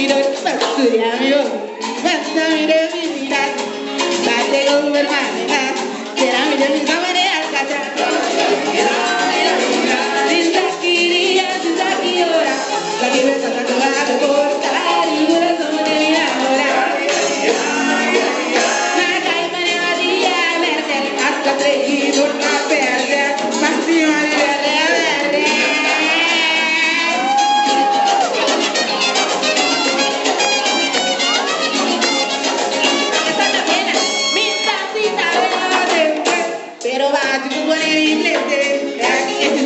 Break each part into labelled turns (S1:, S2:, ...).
S1: vida, estudia mi voz, hasta mi debilidad, la tengo hermana, será mi debilidad.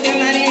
S1: International.